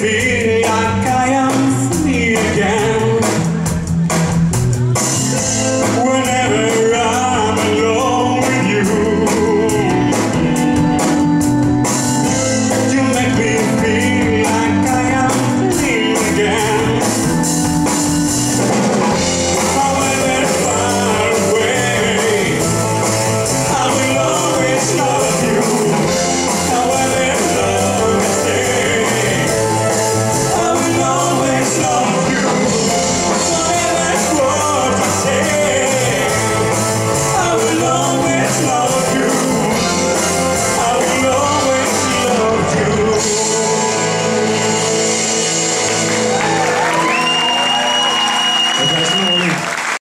feel.